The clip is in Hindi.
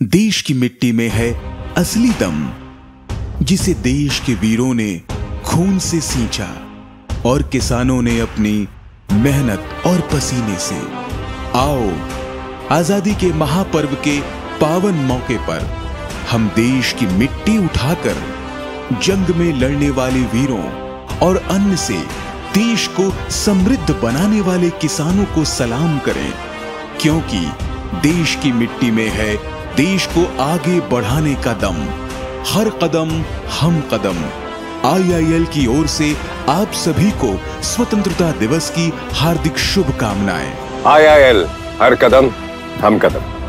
देश की मिट्टी में है असली दम, जिसे देश के वीरों ने खून से सींचा और किसानों ने अपनी मेहनत और पसीने से। आओ, आज़ादी के महापर्व के पावन मौके पर हम देश की मिट्टी उठाकर जंग में लड़ने वाले वीरों और अन्न से देश को समृद्ध बनाने वाले किसानों को सलाम करें, क्योंकि देश की मिट्टी में है देश को आगे बढ़ाने का दम। हर कदम हम कदम। आईआईएल की ओर से आप सभी को स्वतंत्रता दिवस की हार्दिक शुभकामनाएँ। आईआईएल हर कदम, हम कदम।